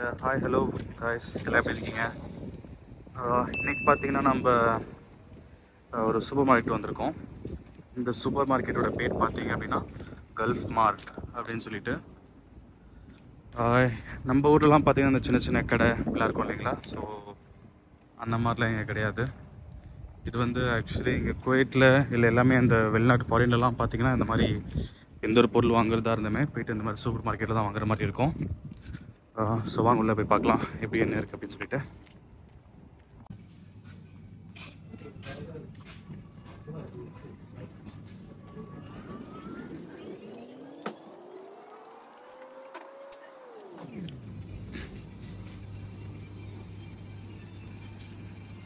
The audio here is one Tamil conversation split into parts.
ஹாய் ஹலோ காய்ஸ் எல்லாம் எப்படி இருக்கீங்க? இன்றைக்கி இன்னைக்கு பார்த்தீங்கன்னா நம்ம ஒரு சூப்பர் மார்க்கெட் வந்திருக்கோம். இந்த சூப்பர் மார்க்கெட்டோட பேர் பார்த்தீங்க அப்படின்னா கல்ஃப் மார்ட் அப்படின்னு சொல்லிட்டு. நம்ம ஊர்லலாம் பார்த்தீங்கன்னா இந்த சின்ன சின்ன கடை எல்லாம் இருக்கும் இல்லைங்களா? ஸோ அந்த மாதிரிலாம் இங்கே கிடையாது. இது வந்து ஆக்சுவலி இங்கே குவைட்டில் இல்லை எல்லாமே அந்த வெளிநாட்டு ஃபாரின்லலாம் பார்த்தீங்கன்னா இந்த மாதிரி எந்த ஒரு பொருள் வாங்குறதா இருந்தமே போயிட்டு இந்த மாதிரி சூப்பர் மார்க்கெட்டில் தான் வாங்குற மாதிரி இருக்கும். ஸோ வாங்க உள்ளே போய் பார்க்கலாம். எப்படி என்ன இருக்குது அப்படின்னு சொல்லிட்டு.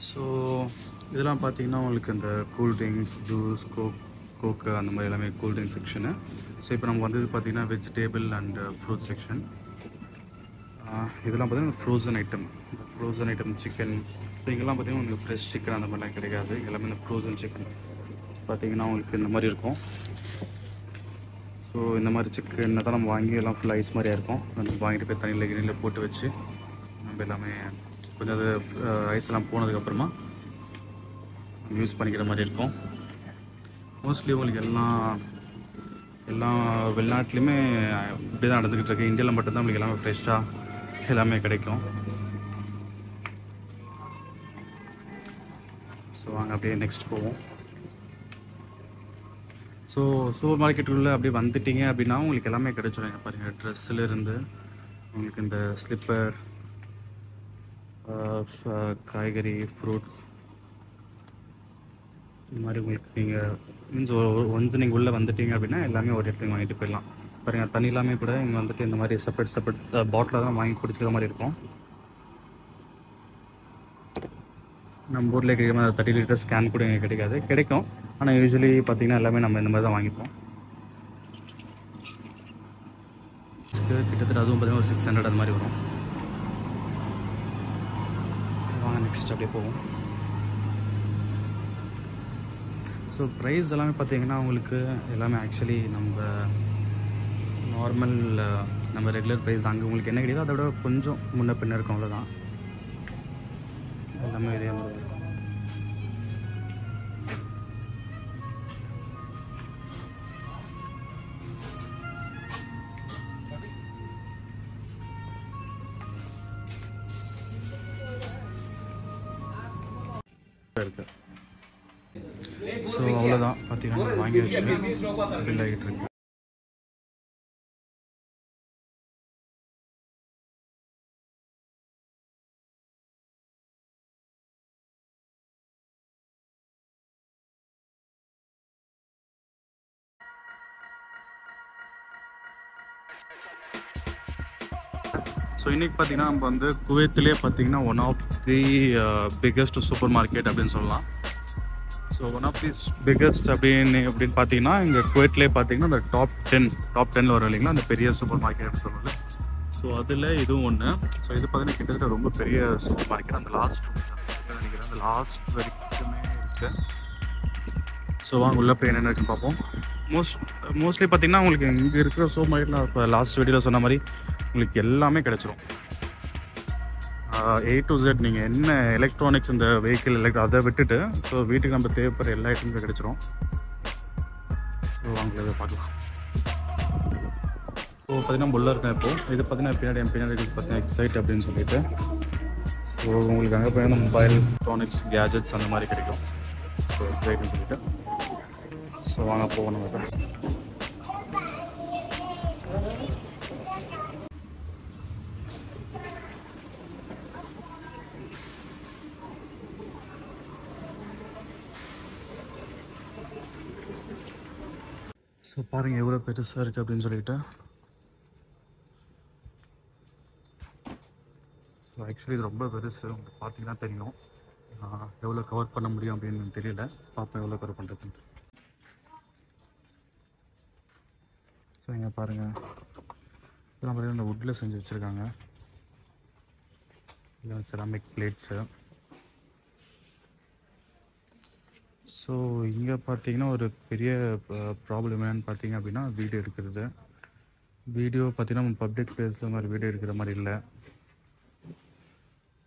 ஸோ இதெல்லாம் பார்த்தீங்கன்னா உங்களுக்கு இந்த cool drinks juice coke coke அந்த மாதிரி எல்லாமே கூல் ட்ரிங்க்ஸ் செக்ஷனு ஸோ இப்போ நம்ம வந்தது பார்த்தீங்கன்னா வெஜிடேபிள் அண்ட் ஃப்ரூட் செக்ஷன் இதெல்லாம் பார்த்தீங்கன்னா frozen item frozen item chicken இங்கெல்லாம் பார்த்தீங்கன்னா உங்களுக்கு ஃப்ரெஷ் சிக்கன் அந்த மாதிரிலாம் கிடைக்காது. எல்லாமே இந்த ஃப்ரோசன் சிக்கன் பார்த்தீங்கன்னா உங்களுக்கு இந்த மாதிரி இருக்கும். ஸோ இந்த மாதிரி சிக்கன் தான் நம்ம வாங்கி எல்லாம் ஃபுல் ஐஸ் மாதிரியாக இருக்கும். நம்ம வாங்கிட்டு போய் தண்ணியில் கிணியில் போட்டு வச்சு நம்ம எல்லாமே கொஞ்சம் அது ஐஸ்லாம் போனதுக்கப்புறமா யூஸ் பண்ணிக்கிற மாதிரி இருக்கும். மோஸ்ட்லி உங்களுக்கு எல்லாம் எல்லா வெளிநாட்டிலையுமே இப்படி தான் நடந்துக்கிட்டு இருக்கு. இந்தியாவில் மட்டும்தான் உங்களுக்கு எல்லாமே ஃப்ரெஷ்ஷாக எல்லாமே கிடைக்கும். ஸோ வாங்க அப்படியே நெக்ஸ்ட் போவோம். ஸோ சூப்பர் மார்க்கெட்டுக்குள்ளே அப்படியே வந்துட்டீங்க அப்படின்னா உங்களுக்கு எல்லாமே கிடைச்சிடும் பாருங்கள் பாருங்க உங்களுக்கு இந்த ஸ்லிப்பர் காய்கறி ஃப்ரூட்ஸ் இந்த மாதிரி உங்களுக்கு நீங்கள் மீன்ஸ் ஒன்ஸ் நீங்கள் உள்ளே வந்துட்டீங்க அப்படின்னா எல்லாமே ஒரு இடத்துல வாங்கிட்டு போயிடலாம். பாருங்கள் தண்ணி எல்லாமே கூட இங்கே வந்துட்டு இந்த மாதிரி செப்பரேட் செப்பரேட் பாட்டில் தான் வாங்கி குடிச்சிக்கிற மாதிரி இருக்கும். நம்ம ஊரில் கிடைக்கிற மாதிரி தேர்ட்டி லிட்டர் ஸ்கேன் கூட இங்கே கிடைக்காது. கிடைக்கும். ஆனால் யூஸ்வலி பார்த்தீங்கன்னா எல்லாமே நம்ம இந்த மாதிரி தான் வாங்கிப்போம். கிட்டத்தட்ட அதுவும் பார்த்தீங்கன்னா ஒரு சிக்ஸ் ஹண்ட்ரட் அது மாதிரி வரும். வாங்க நெக்ஸ்ட் அப்படியே போவோம். ஸோ ப்ரைஸ் எல்லாமே பார்த்தீங்கன்னா உங்களுக்கு எல்லாமே ஆக்சுவலி நம்ம நார்மல் நம்ம ரெகுலர் ப்ரைஸ் அங்கே உங்களுக்கு என்ன கிடையாது அதை விட கொஞ்சம் முன்ன பின்ன இருக்கும் அவ்வளோதான் எல்லாமே இதே மாதிரி இருக்கும் இருக்கு. ஸோ அவ்வளோதான் பார்த்தீங்கன்னா வாங்கி வச்சு பில் ஆகிட்டு இருக்கு. ஸோ இன்றைக்கி பார்த்தீங்கன்னா நம்ம வந்து குவைத்திலே பார்த்தீங்கன்னா one of the biggest supermarket அப்படின்னு சொல்லலாம். So one of this biggest அப்படின்னு அப்படின்னு பார்த்தீங்கன்னா இங்கே குவைட்லேயே பார்த்தீங்கன்னா அந்த டாப் டென் டாப் டென்னில் வரும் இல்லைங்களா? அந்த பெரிய சூப்பர் மார்க்கெட் அப்படின்னு சொல்லுவாங்க ஸோ அதில் இதுவும் ஒன்று ஸோ இது பார்த்தீங்கன்னா கிட்டத்தட்ட ரொம்ப பெரிய சூப்பர் மார்க்கெட் அந்த லாஸ்ட் நினைக்கிறேன்? அந்த லாஸ்ட் வரைக்குமே இருக்குது ஸோ வாங்க உள்ள போய் என்னென்ன இருக்குன்னு பார்ப்போம் மோஸ்ட் மோஸ்ட்லி பார்த்திங்கன்னா உங்களுக்கு இங்கே இருக்கிற சூப்பர் மாதிரிலாம் இப்போ லாஸ்ட் வீடியோவில் சொன்ன மாதிரி உங்களுக்கு எல்லாமே கிடைச்சிரும். ஏ டு ஜெட் நீங்கள் என்ன எலக்ட்ரானிக்ஸ் இந்த வெஹிக்கிள் எலக்ட் அதை விட்டுட்டு ஸோ வீட்டுக்கு நம்ம தேவைப்படுற எல்லா ஐட்டமும் கிடச்சிரும். ஸோ வாங்க பார்க்கலாம். ஸோ பார்த்தீங்கன்னா உள்ள இருக்கேன் இப்போது இது பார்த்தீங்கன்னா பின்னாடி என் பின்னாடி பார்த்தீங்கன்னா எக்ஸைட் அப்படின்னு சொல்லிட்டு. ஸோ உங்களுக்கு அங்கே போய் மொபைல் எலக்ட்ரானிக்ஸ் கேஜெட்ஸ் அந்த மாதிரி கிடைக்கும். ஸோ எக்ஸைட்னு சொல்லிட்டு. ஸோ வாங்க போகணும் இப்போ. ஸோ பாருங்கள் எவ்வளோ பெருசாக இருக்குது அப்படின்னு சொல்லிட்டு. ஸோ ஆக்சுவலி இது ரொம்ப பெருசு. உங்களுக்கு பார்த்தீங்கன்னா தெரியும். எவ்வளோ கவர் பண்ண முடியும் அப்படின்னு தெரியல. பார்ப்போம் எவ்வளோ கவர் பண்ணுறதுன்ட்டு ஸோ இங்கே பாருங்கள் இதெல்லாம் பார்த்தீங்கன்னா இந்த வுட்டில் செஞ்சு வச்சுருக்காங்க. இல்லை செராமிக் பிளேட்ஸு ஸோ இங்கே பார்த்தீங்கன்னா ஒரு பெரிய ப்ராப்ளம் என்னன்னு பார்த்தீங்க அப்படின்னா வீடியோ எடுக்கிறது வீடியோ பார்த்தீங்கன்னா நம்ம பப்ளிக் பிளேஸில் மாதிரி வீடியோ எடுக்கிற மாதிரி இல்லை.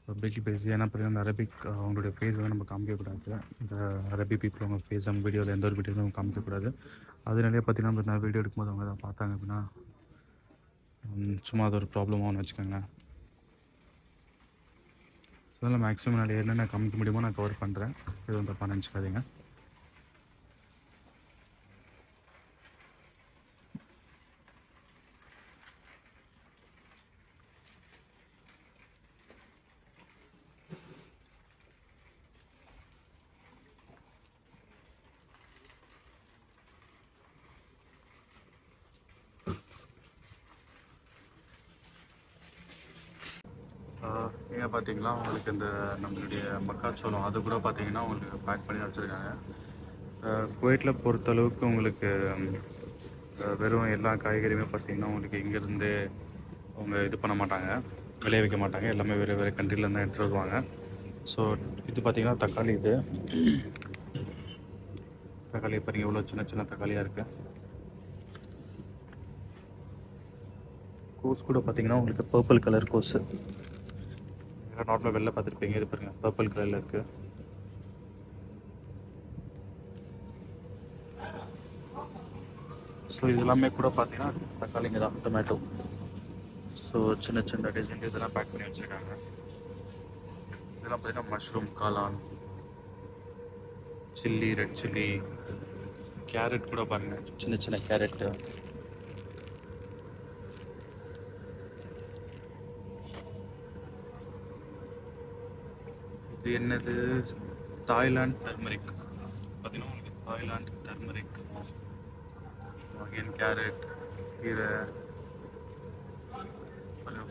பப்ளிக்லி பேசி ஏன்னா பார்த்தீங்கன்னா அந்த அரபிக் அவங்களுடைய ஃபேஸ் வந்து நம்ம காமிக்கக்கூடாது. இந்த அரபி பீப்புள் அவங்க ஃபேஸ் அவங்க வீடியோவில் எந்த ஒரு வீடியோவும் நம்ம காமிக்கக்கூடாது. அதனாலே பார்த்தீங்கன்னா நான் வீடியோ எடுக்கும்போது அவங்க தான் பார்த்தாங்க அப்படின்னா சும்மா அது ஒரு ப்ராப்ளமாகனு வச்சுக்கோங்க. ஸோ அதனால் மேக்ஸிமம் நான் என்னென்ன காமிக்க முடியுமோ நான் கவர் பண்ணுறேன் எதுவும் தப்பாக நினச்சிக்காதீங்க. நீங்கள் பார்த்தீங்கன்னா உங்களுக்கு இந்த நம்மளுடைய மக்காச்சோளம் அது கூட பார்த்தீங்கன்னா உங்களுக்கு பேக் பண்ணி வச்சுருக்காங்க. குவைட்டில் பொறுத்தளவுக்கு உங்களுக்கு வெறும் எல்லா காய்கறியுமே பார்த்தீங்கன்னா உங்களுக்கு இங்கேருந்து அவங்க இது பண்ண மாட்டாங்க விளைவிக்க மாட்டாங்க. எல்லாமே வேறு வேறு கண்ட்ரிலேருந்து எடுத்துகிட்டு வருவாங்க. ஸோ இது பார்த்தீங்கன்னா தக்காளி இது. தக்காளி பாருங்க எவ்வளோ சின்ன சின்ன தக்காளியாக இருக்குது கோஸ் கூட பார்த்திங்கன்னா உங்களுக்கு பர்பிள் கலர் கோஸு நார்மலாக வெளில பார்த்துருப்பீங்க இது பாருங்க. பர்பிள் கலரில் இருக்கு. ஸோ இது எல்லாமே கூட பார்த்தீங்கன்னா தக்காளிங்க தான் டொமேட்டோ ஸோ சின்ன சின்ன டிசைன் டிசைனாக பேக் பண்ணி வச்சுருக்காங்க. இதெல்லாம் பார்த்தீங்கன்னா மஷ்ரூம் காளான் சில்லி ரெட் சில்லி கேரட் கூட பாருங்க. சின்ன சின்ன கேரட்டு இது என்னது? Thailand turmeric. பார்த்தீங்கன்னா உங்களுக்கு? Thailand turmeric. அகைன் கேரட் கீரை.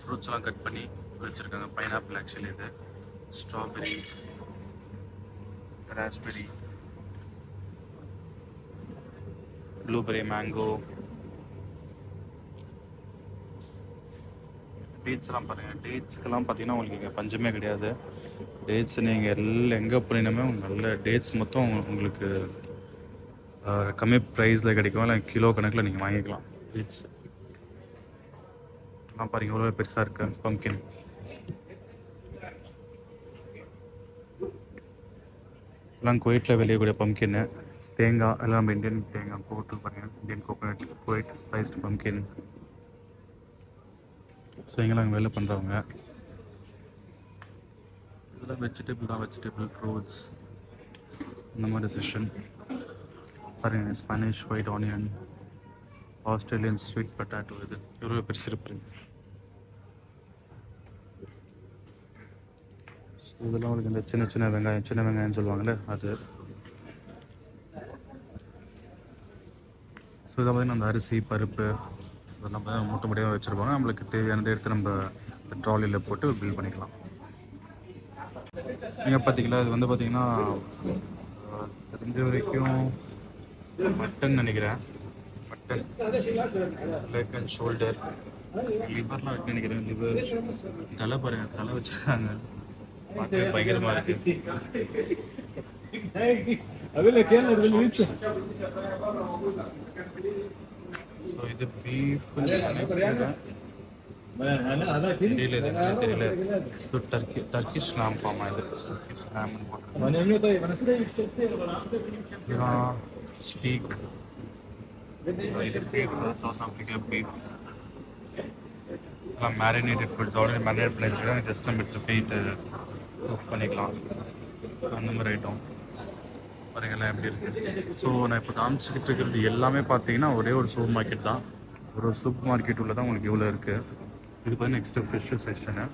ஃப்ரூட்ஸ்லாம் கட் பண்ணி வச்சுருக்காங்க. பைனாப்பிள் ஆக்சுவலி இது. ஸ்ட்ராபெரி ராஸ்பெரி ப்ளூபெரி மேங்கோ டேட்ஸ்லாம் பாருங்கள் டேட்ஸ்க்கெல்லாம் பார்த்தீங்கன்னா உங்களுக்கு இங்கே பஞ்சமே கிடையாது. டேட்ஸ் நீங்கள் எல்லாம் எங்கே போனீங்கன்னாமே நல்ல டேட்ஸ் மொத்தம் உங்களுக்கு கம்மி ப்ரைஸில் கிடைக்கும். இல்லை கிலோ கணக்கில் நீங்கள் வாங்கிக்கலாம். டேட்ஸ் எல்லாம் பாருங்க எவ்வளோ பெருசாக இருக்கு. பம்கின் எல்லாம் குவைட்டில் விளையக்கூடிய பம்கின்னு தேங்காய் எல்லாம் நம்ம இந்தியன் தேங்காய் போட்டு பாருங்கள் Indian coconut Kuwait sliced pumpkin so இங்கெல்லாம் வேலை பண்ணுறவங்க இதெல்லாம் வெஜிடபிள் தான் வெஜிடபிள் ஃப்ரூட்ஸ் இந்த மாதிரி செஷன் பாருங்க Spanish white onion Australian sweet potato இது. எவ்வளோ பெருசு இருப்பாருங்க ஸோ இதெல்லாம் உங்களுக்கு இந்த சின்ன சின்ன வெங்காயம் சின்ன வெங்காயம் சொல்லுவாங்கல்ல அது. ஸோ இதை பார்த்தீங்கன்னா அந்த அரிசி பருப்பு அதை நம்ம மூட்டை முடியாக வச்சுருப்பாங்க நம்மளுக்கு தேவையானதை எடுத்து நம்ம இந்த ட்ராலியில் போட்டு பில் பண்ணிக்கலாம். நீங்கள் பார்த்தீங்களா இது வந்து பார்த்திங்கன்னா தெரிஞ்ச வரைக்கும் மட்டன் நினைக்கிறேன். மட்டன் லெக் அண்ட் ஷோல்டர் லிவர்லாம் நினைக்கிறேன். லிவர் தலை பாருங்க தலை வச்சுருக்காங்க. பார்த்து பயங்கரமாக இருக்கு. அவையில கேள்வி तो इधर बीफ ले लेते तो टर्की टर्किश नाम फॉर्म है इधर टर्किश नाम स्पीक इधर बीफ सौथ आफ्रिका बीफ ఇలా marinated foods already marinate place చేయడానికి జస్ట్ మీరు పెయిట్ కుక్ పనికலாம் அந்த மாதிரி ஐட்டம் பாருங்களேன் எப்படி இருக்குது ஸோ நான் இப்போ காமிச்சிக்கிட்டு இருக்கிறது எல்லாமே பார்த்தீங்கன்னா ஒரே ஒரு சூப்பர் மார்க்கெட் தான். ஒரு சூப்பர் மார்க்கெட் உள்ள தான் உங்களுக்கு இவ்வளோ இருக்குது இது பார்த்தீங்கன்னா நெக்ஸ்ட்டு ஃபிஷ் செஷனு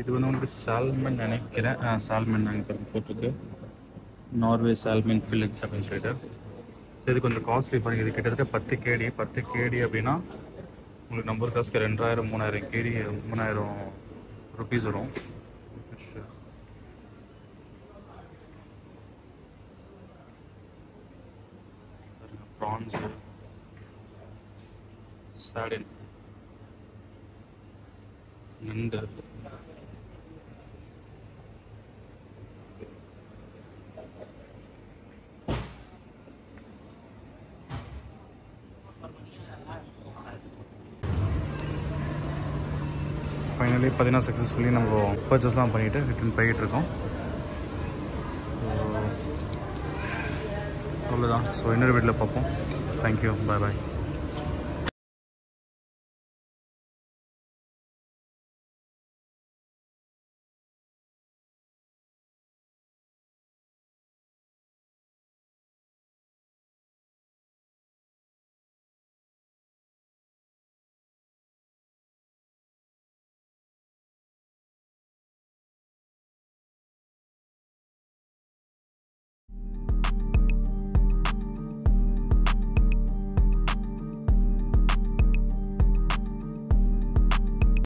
இது வந்து உங்களுக்கு சால்மன் நினைக்கிறேன். சால்மன் நாங்கள் போட்டிருக்கு. நார்வே சால்மன் ஃபில்லட்ஸ் அப்படின்னு சொல்லிட்டு ஸோ இது கொஞ்சம் காஸ்ட்லி பாருங்கள் இது கிட்டத்தட்ட பத்து கேடி. பத்து கேடி அப்படின்னா உங்களுக்கு நம்பர் காசுக்கு ரெண்டாயிரம் மூணாயிரம் கேடி மூணாயிரம் ருபீஸ் வரும். ஃபிஷ்ஷு ப்ரான்ஸு சாடின் நண்டு ஃபைனலி பார்த்தீங்கன்னா சக்ஸஸ்ஃபுல்லி நம்ம பர்ச்சேஸ்லாம் பண்ணிவிட்டு ரிட்டன் போயிட்டுருக்கோம் இருக்கோம் So, அவ்வளோதான் ஸோ இன்னொரு வீட்டில் பார்ப்போம். தேங்க்யூ பாய் பாய்